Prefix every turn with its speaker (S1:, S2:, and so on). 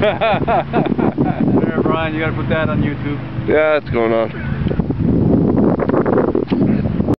S1: there, Brian, you gotta put that on YouTube.
S2: Yeah, it's going on.